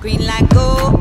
green light, go.